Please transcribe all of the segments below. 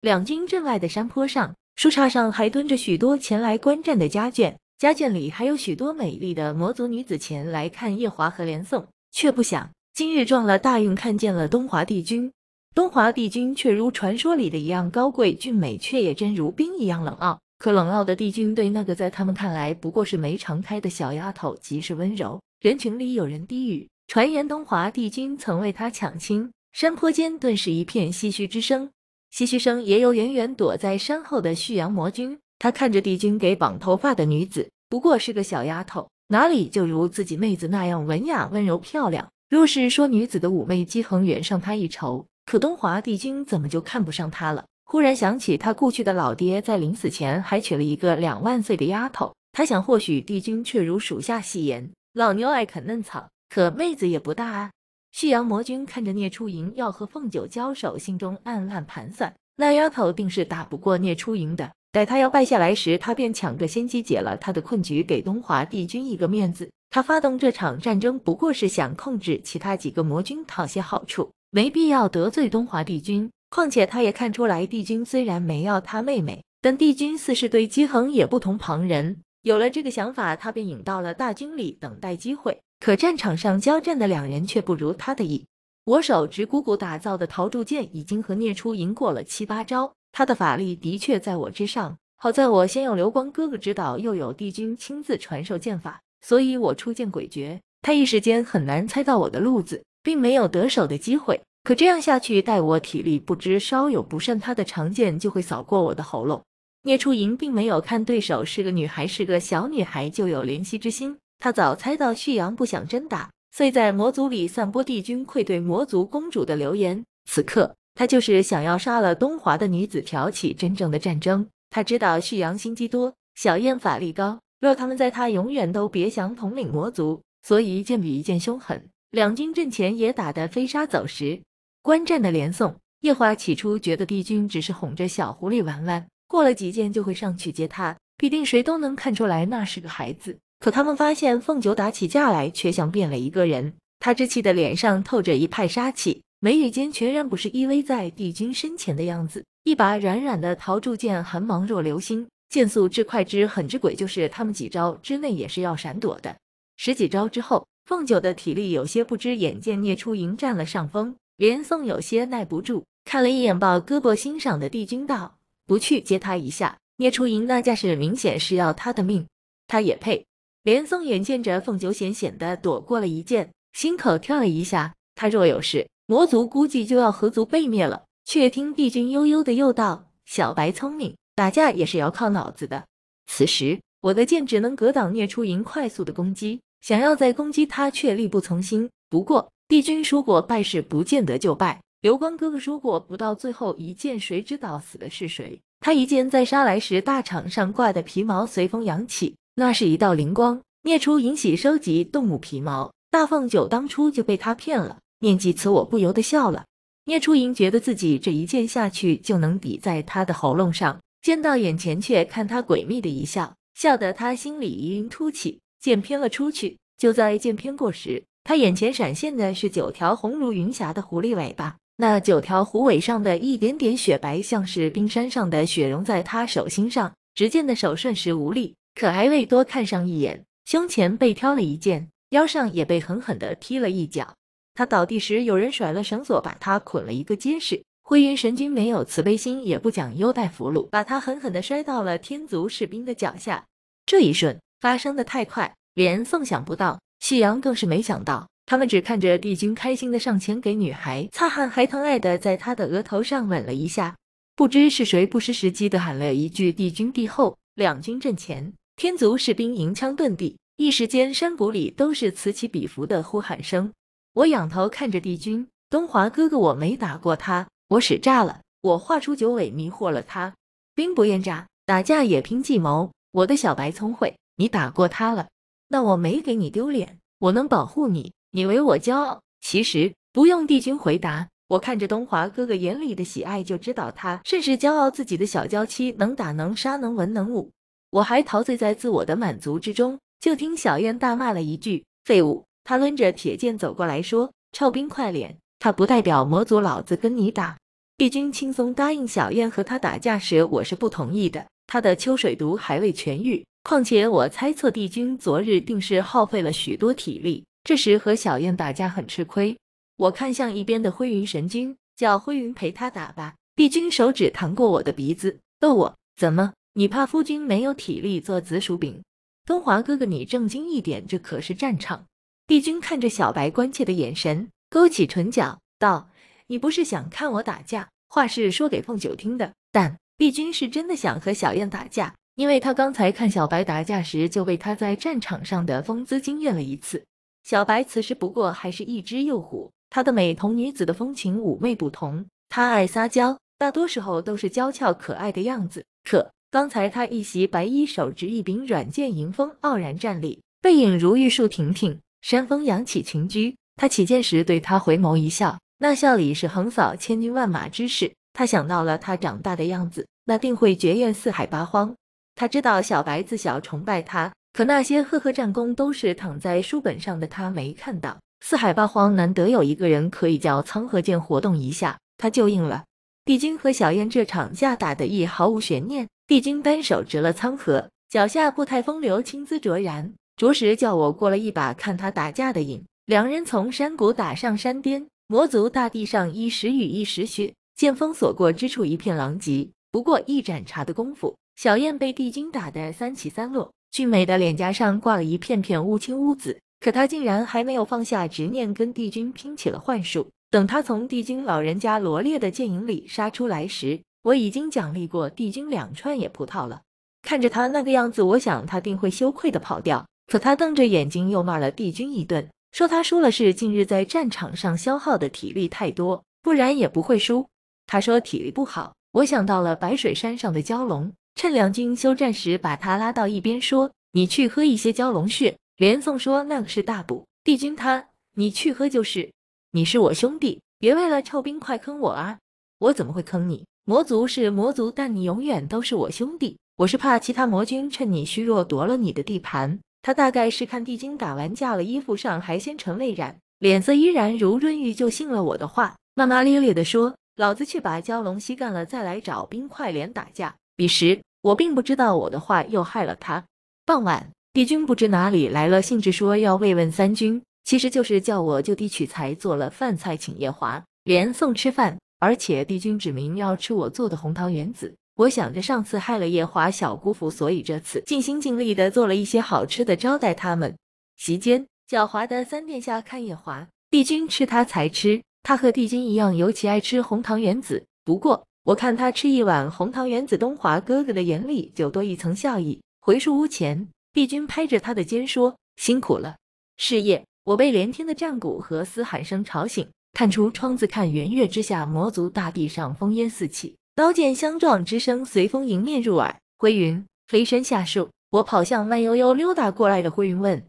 两军阵外的山坡上，树杈上还蹲着许多前来观战的家眷，家眷里还有许多美丽的魔族女子前来看夜华和连宋，却不想今日撞了大运，看见了东华帝君。东华帝君却如传说里的一样高贵俊美，却也真如冰一样冷傲。可冷傲的帝君对那个在他们看来不过是没长开的小丫头极是温柔。人群里有人低语，传言东华帝君曾为她抢亲。山坡间顿时一片唏嘘之声，唏嘘声也有远远躲在山后的旭阳魔君。他看着帝君给绑头发的女子，不过是个小丫头，哪里就如自己妹子那样文雅、温柔、漂亮？若是说女子的妩媚姬横远上他一筹。可东华帝君怎么就看不上他了？忽然想起他故去的老爹在临死前还娶了一个两万岁的丫头，他想或许帝君却如属下戏言，老牛爱啃嫩草，可妹子也不大啊。旭阳魔君看着聂初莹要和凤九交手，心中暗暗盘算，那丫头定是打不过聂初莹的。待他要败下来时，他便抢个先机解了他的困局，给东华帝君一个面子。他发动这场战争，不过是想控制其他几个魔君，讨些好处。没必要得罪东华帝君，况且他也看出来，帝君虽然没要他妹妹，但帝君似是对姬恒也不同旁人。有了这个想法，他便引到了大军里等待机会。可战场上交战的两人却不如他的意。我手执鼓鼓打造的陶铸剑已经和聂初赢过了七八招，他的法力的确在我之上。好在我先有流光哥哥指导，又有帝君亲自传授剑法，所以我出剑诡谲，他一时间很难猜到我的路子。并没有得手的机会，可这样下去，待我体力不支，稍有不慎，他的长剑就会扫过我的喉咙。聂初莹并没有看对手是个女孩，是个小女孩就有怜惜之心，他早猜到旭阳不想真打，遂在魔族里散播帝君愧对魔族公主的流言。此刻，他就是想要杀了东华的女子，挑起真正的战争。他知道旭阳心机多，小燕法力高，若他们在他永远都别想统领魔族，所以一件比一件凶狠。两军阵前也打得飞沙走石，观战的连宋、夜华起初觉得帝君只是哄着小狐狸玩玩，过了几剑就会上去接他，必定谁都能看出来那是个孩子。可他们发现凤九打起架来却像变了一个人，他稚气的脸上透着一派杀气，眉宇间全然不是依偎在帝君身前的样子。一把软软的桃柱剑，寒芒若流星，剑速之快之狠之鬼，就是他们几招之内也是要闪躲的。十几招之后。凤九的体力有些不支，眼见聂初莹占了上风，连宋有些耐不住，看了一眼抱胳膊欣赏的帝君，道：“不去接他一下。”聂初莹那架势明显是要他的命，他也配？连宋眼见着凤九险险的躲过了一剑，心口跳了一下。他若有事，魔族估计就要合族被灭了。却听帝君悠悠的又道：“小白聪明，打架也是要靠脑子的。”此时我的剑只能格挡聂初莹快速的攻击。想要再攻击他，却力不从心。不过帝君说过，败事不见得就败。流光哥哥说过，不到最后一剑，谁知道死的是谁？他一剑在杀来时，大场上挂的皮毛随风扬起，那是一道灵光。聂初引喜收集动物皮毛，大凤九当初就被他骗了。念及此，我不由得笑了。聂初莹觉得自己这一剑下去就能抵在他的喉咙上，见到眼前，却看他诡秘的一笑，笑得他心里疑云突起。剑偏了出去，就在剑偏过时，他眼前闪现的是九条红如云霞的狐狸尾巴。那九条狐尾上的一点点雪白，像是冰山上的雪融在他手心上。执剑的手瞬时无力，可还未多看上一眼，胸前被挑了一剑，腰上也被狠狠地踢了一脚。他倒地时，有人甩了绳索，把他捆了一个结实。灰云神君没有慈悲心，也不讲优待俘虏，把他狠狠地摔到了天族士兵的脚下。这一瞬。发生的太快，连凤想不到，夕阳更是没想到。他们只看着帝君开心的上前给女孩擦汗，还疼爱的在她的额头上吻了一下。不知是谁不失时机的喊了一句“帝君帝后”。两军阵前，天族士兵银枪遁地，一时间山谷里都是此起彼伏的呼喊声。我仰头看着帝君，东华哥哥，我没打过他，我使诈了，我画出九尾迷惑了他。兵不厌诈，打架也拼计谋。我的小白聪慧。你打过他了，那我没给你丢脸，我能保护你，你为我骄傲。其实不用帝君回答，我看着东华哥哥眼里的喜爱，就知道他甚是骄傲自己的小娇妻能打能杀能文能武。我还陶醉在自我的满足之中，就听小燕大骂了一句废物。他抡着铁剑走过来说：“臭冰块脸，他不代表魔族，老子跟你打。”帝君轻松答应小燕和他打架时，我是不同意的。他的秋水毒还未痊愈，况且我猜测帝君昨日定是耗费了许多体力，这时和小燕打架很吃亏。我看向一边的灰云神君，叫灰云陪他打吧。帝君手指弹过我的鼻子，逗我：“怎么，你怕夫君没有体力做紫薯饼？”东华哥哥，你正经一点，这可是战场。帝君看着小白关切的眼神，勾起唇角道：“你不是想看我打架？话是说给凤九听的。但帝君是真的想和小燕打架，因为他刚才看小白打架时，就被他在战场上的风姿惊艳了一次。小白此时不过还是一只幼虎，她的美同女子的风情妩媚不同。她爱撒娇，大多时候都是娇俏可爱的样子。可刚才他一袭白衣，手执一柄软剑迎风，傲然站立，背影如玉树亭亭，山峰扬起群居。他起剑时对他回眸一笑，那笑里是横扫千军万马之势。他想到了他长大的样子，那定会绝艳四海八荒。他知道小白自小崇拜他，可那些赫赫战功都是躺在书本上的，他没看到。四海八荒难得有一个人可以叫苍河剑活动一下，他就应了。帝君和小燕这场架打得亦毫无悬念。帝君单手执了苍河，脚下步态风流，青姿卓然，着实叫我过了一把看他打架的瘾。两人从山谷打上山巅，魔族大地上一时雨一时雪，剑锋所过之处一片狼藉。不过一盏茶的功夫，小燕被帝君打得三起三落，俊美的脸颊上挂了一片片乌青乌紫。可她竟然还没有放下执念，跟帝君拼起了幻术。等他从帝君老人家罗列的剑影里杀出来时，我已经奖励过帝君两串野葡萄了，看着他那个样子，我想他定会羞愧的跑掉。可他瞪着眼睛又骂了帝君一顿，说他输了是近日在战场上消耗的体力太多，不然也不会输。他说体力不好，我想到了白水山上的蛟龙，趁两军休战时把他拉到一边，说你去喝一些蛟龙血。连宋说那个是大补，帝君他你去喝就是，你是我兄弟，别为了臭冰块坑我啊！我怎么会坑你？魔族是魔族，但你永远都是我兄弟。我是怕其他魔君趁你虚弱夺了你的地盘。他大概是看帝君打完架了，衣服上还鲜尘未染，脸色依然如润玉，就信了我的话，骂骂咧咧的说：“老子去把蛟龙吸干了，再来找冰块脸打架。”彼时我并不知道我的话又害了他。傍晚，帝君不知哪里来了兴致，说要慰问三军，其实就是叫我就地取材，做了饭菜请夜华连送吃饭。而且帝君指明要吃我做的红糖圆子，我想着上次害了夜华小姑父，所以这次尽心尽力的做了一些好吃的招待他们。席间，狡猾的三殿下看夜华，帝君吃他才吃，他和帝君一样，尤其爱吃红糖圆子。不过我看他吃一碗红糖圆子，东华哥哥的眼里就多一层笑意。回书屋前，帝君拍着他的肩说：“辛苦了。”是夜，我被连天的战鼓和嘶喊声吵醒。探出窗子看，圆月之下，魔族大地上烽烟四起，刀剑相撞之声随风迎面入耳。灰云飞身下树，我跑向慢悠悠溜达过来的灰云，问：“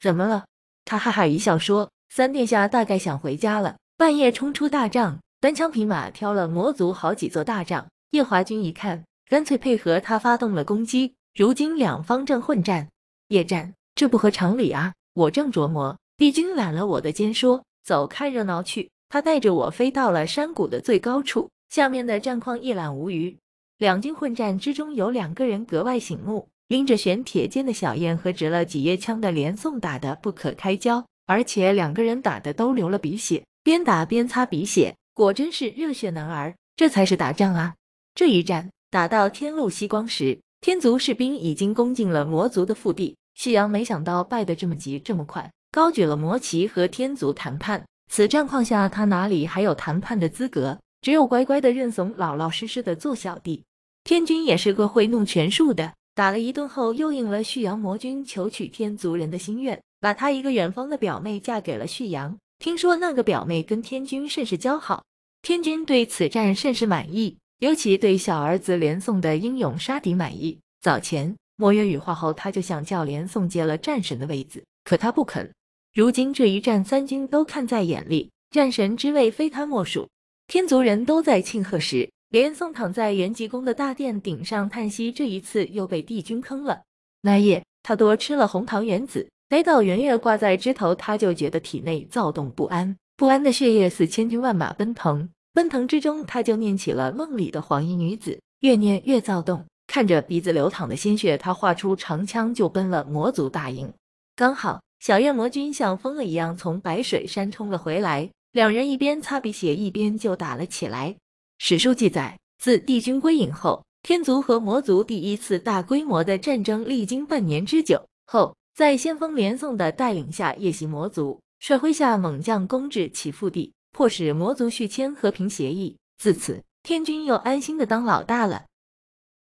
怎么了？”他哈哈一笑说：“三殿下大概想回家了，半夜冲出大帐，单枪匹马挑了魔族好几座大帐。夜华军一看，干脆配合他发动了攻击。如今两方正混战，夜战，这不合常理啊！我正琢磨，帝君揽了我的肩说。走，看热闹去！他带着我飞到了山谷的最高处，下面的战况一览无余。两军混战之中，有两个人格外醒目，拎着玄铁剑的小燕和执了几叶枪的连宋打得不可开交，而且两个人打的都流了鼻血，边打边擦鼻血，果真是热血男儿。这才是打仗啊！这一战打到天露西光时，天族士兵已经攻进了魔族的腹地。夕阳没想到败得这么急，这么快。高举了魔旗和天族谈判，此战况下他哪里还有谈判的资格？只有乖乖的认怂，老老实实的做小弟。天君也是个会弄权术的，打了一顿后，又应了旭阳魔君求娶天族人的心愿，把他一个远方的表妹嫁给了旭阳。听说那个表妹跟天君甚是交好，天君对此战甚是满意，尤其对小儿子连宋的英勇杀敌满意。早前墨月羽化后，他就想叫连宋接了战神的位子，可他不肯。如今这一战，三军都看在眼里，战神之位非他莫属。天族人都在庆贺时，连宋躺在元吉宫的大殿顶上叹息，这一次又被帝君坑了。那夜，他多吃了红糖圆子，待到圆月挂在枝头，他就觉得体内躁动不安，不安的血液似千军万马奔腾，奔腾之中，他就念起了梦里的黄衣女子，越念越躁动。看着鼻子流淌的鲜血，他画出长枪就奔了魔族大营。刚好小月魔君像疯了一样从白水山冲了回来，两人一边擦鼻血，一边就打了起来。史书记载，自帝君归隐后，天族和魔族第一次大规模的战争历经半年之久。后在先锋连宋的带领下，夜袭魔族，率麾下猛将攻至其腹地，迫使魔族续签和平协议。自此，天君又安心的当老大了。